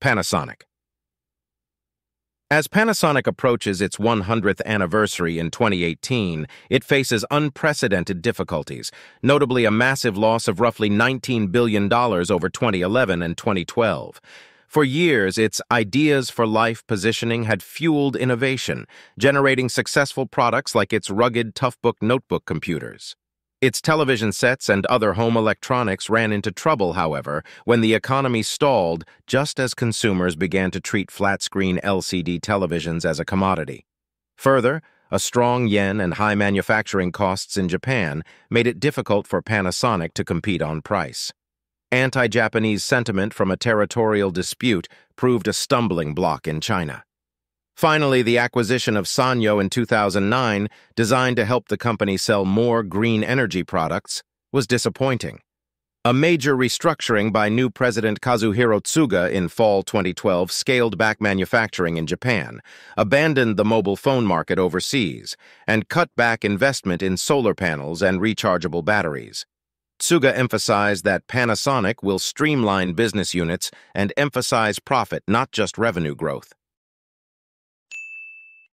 Panasonic. As Panasonic approaches its 100th anniversary in 2018, it faces unprecedented difficulties, notably a massive loss of roughly $19 billion over 2011 and 2012. For years, its ideas for life positioning had fueled innovation, generating successful products like its rugged Toughbook notebook computers. Its television sets and other home electronics ran into trouble, however, when the economy stalled just as consumers began to treat flat-screen LCD televisions as a commodity. Further, a strong yen and high manufacturing costs in Japan made it difficult for Panasonic to compete on price. Anti-Japanese sentiment from a territorial dispute proved a stumbling block in China. Finally, the acquisition of Sanyo in 2009, designed to help the company sell more green energy products, was disappointing. A major restructuring by new President Kazuhiro Tsuga in fall 2012 scaled back manufacturing in Japan, abandoned the mobile phone market overseas, and cut back investment in solar panels and rechargeable batteries. Tsuga emphasized that Panasonic will streamline business units and emphasize profit, not just revenue growth.